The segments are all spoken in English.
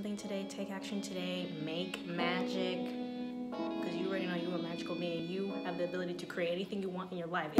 something today, take action today, make magic. Because you already know you're a magical being. You have the ability to create anything you want in your life.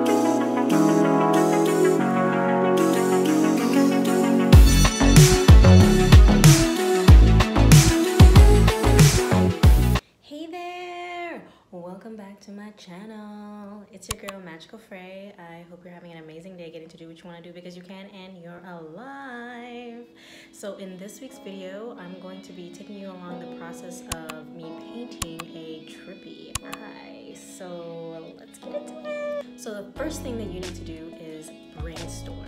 Channel. It's your girl Magical Frae. I hope you're having an amazing day getting to do what you want to do because you can and you're alive. So in this week's video, I'm going to be taking you along the process of me painting a trippy eye. So let's get into it. So the first thing that you need to do is brainstorm.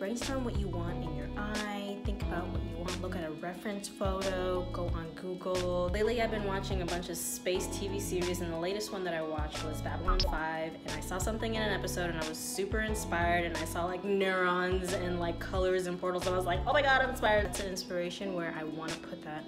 Brainstorm what you want in your eye, think about what you want, look at a reference photo, go on Google. Lately I've been watching a bunch of space TV series and the latest one that I watched was Babylon 5 and I saw something in an episode and I was super inspired and I saw like neurons and like colors and portals and I was like, oh my god, I'm inspired. It's an inspiration where I want to put that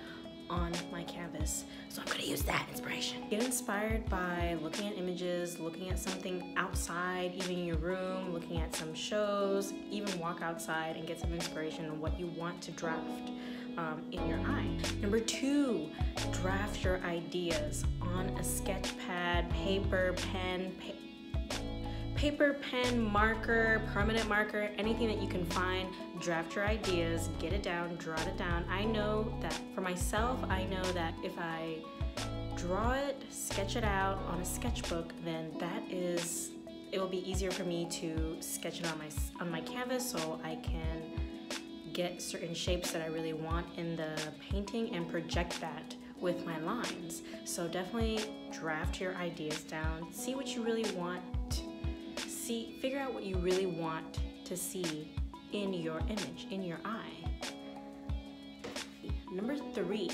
on my canvas. So I'm gonna use that inspiration. Get inspired by looking at images, looking at something outside, even in your room, looking at some shows, even walk outside and get some inspiration on what you want to draft um, in your eye. Number two, draft your ideas on a sketch pad, paper, pen, pa paper, pen, marker, permanent marker, anything that you can find, draft your ideas, get it down, draw it down. I know that for myself, I know that if I draw it, sketch it out on a sketchbook, then that is, it will be easier for me to sketch it on my, on my canvas so I can get certain shapes that I really want in the painting and project that with my lines. So definitely draft your ideas down, see what you really want see, figure out what you really want to see in your image, in your eye. Number three,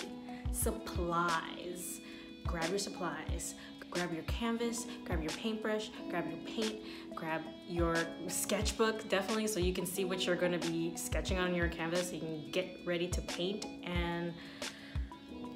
supplies. Grab your supplies. Grab your canvas, grab your paintbrush, grab your paint, grab your sketchbook, definitely, so you can see what you're gonna be sketching on your canvas. So you can get ready to paint and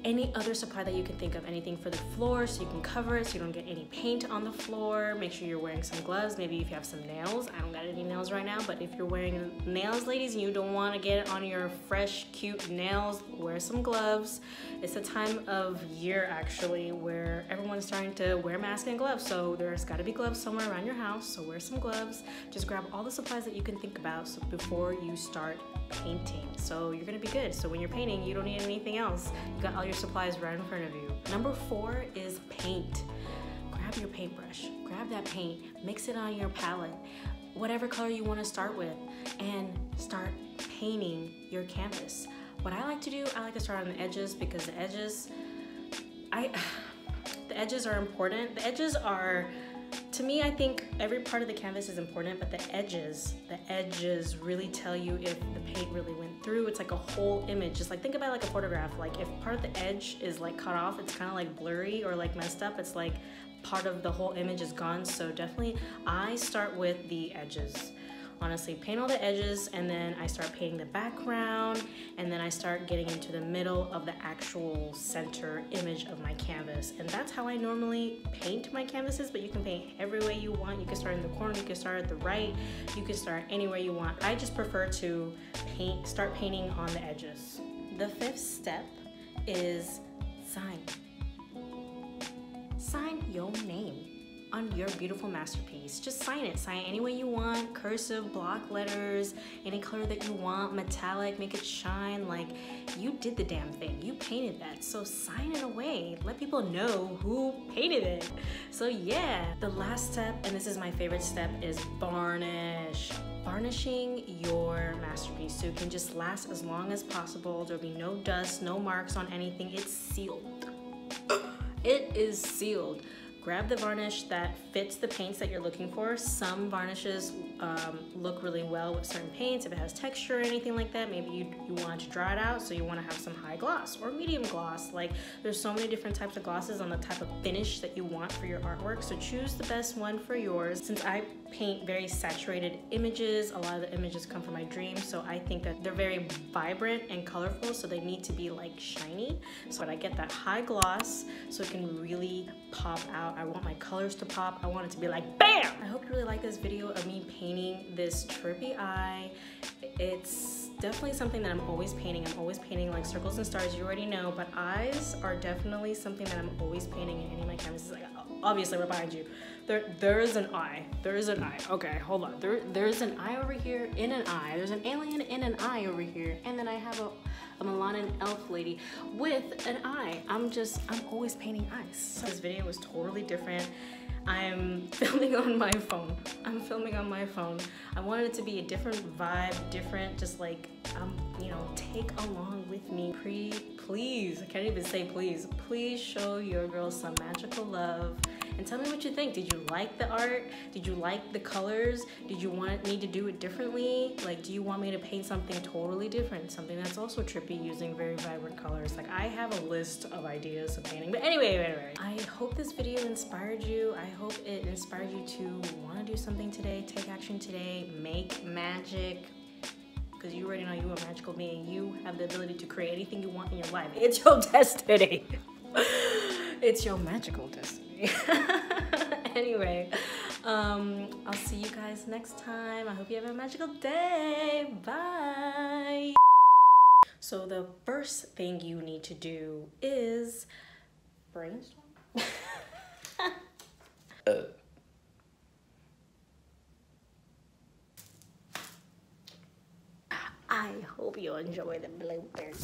any other supply that you can think of, anything for the floor so you can cover it so you don't get any paint on the floor. Make sure you're wearing some gloves, maybe if you have some nails. I don't got any nails right now, but if you're wearing nails, ladies, and you don't want to get it on your fresh, cute nails, wear some gloves. It's a time of year actually where everyone's starting to wear masks and gloves, so there's got to be gloves somewhere around your house, so wear some gloves. Just grab all the supplies that you can think about so before you start painting. So you're gonna be good. So when you're painting, you don't need anything else. You got all your supplies right in front of you. Number four is paint. Grab your paintbrush, grab that paint, mix it on your palette, whatever color you wanna start with, and start painting your canvas. What I like to do, I like to start on the edges because the edges, I, the edges are important. The edges are to me, I think every part of the canvas is important, but the edges, the edges really tell you if the paint really went through. It's like a whole image. Just like think about like a photograph. Like if part of the edge is like cut off, it's kind of like blurry or like messed up. It's like part of the whole image is gone. So definitely I start with the edges honestly paint all the edges and then I start painting the background and then I start getting into the middle of the actual center image of my canvas. And that's how I normally paint my canvases, but you can paint every way you want. You can start in the corner, you can start at the right, you can start anywhere you want. I just prefer to paint, start painting on the edges. The fifth step is sign. Sign your name on your beautiful masterpiece. Just sign it. Sign it any way you want, cursive, block letters, any color that you want, metallic, make it shine. Like, you did the damn thing. You painted that. So sign it away. Let people know who painted it. So yeah, the last step, and this is my favorite step, is varnish. Varnishing your masterpiece so it can just last as long as possible. There'll be no dust, no marks on anything. It's sealed. It is sealed grab the varnish that fits the paints that you're looking for. Some varnishes um, look really well with certain paints. If it has texture or anything like that, maybe you, you want to draw it out so you want to have some high gloss or medium gloss. Like there's so many different types of glosses on the type of finish that you want for your artwork. So choose the best one for yours. Since I paint very saturated images, a lot of the images come from my dreams. So I think that they're very vibrant and colorful. So they need to be like shiny. So I get that high gloss so it can really pop out I want my colors to pop. I want it to be like BAM! I hope you really like this video of me painting this trippy eye. It's definitely something that I'm always painting. I'm always painting like circles and stars, you already know, but eyes are definitely something that I'm always painting in any of my canvases. Like, obviously, we're behind you. There, there is an eye. There is an eye. Okay, hold on. There, there's an eye over here in an eye. There's an alien in an eye over here. And then I have a, a melanin elf lady with an eye. I'm just, I'm always painting eyes. So this video was totally different. I'm filming on my phone. I'm filming on my phone. I wanted it to be a different vibe, different, just like, um, you know, take along with me. Pre, please, I can't even say please. Please show your girls some magical love and tell me what you think. Did you like the art? Did you like the colors? Did you want me to do it differently? Like, do you want me to paint something totally different? Something that's also trippy using very vibrant colors. Like, I have a list of ideas of painting. But anyway, anyway, I hope this video inspired you. I hope it inspired you to want to do something today, take action today, make magic, because you already know you are a magical being. You have the ability to create anything you want in your life. It's your destiny. it's your magical destiny. anyway, um, I'll see you guys next time. I hope you have a magical day. Bye. So the first thing you need to do is brainstorm. uh. I hope you enjoy the bloopers.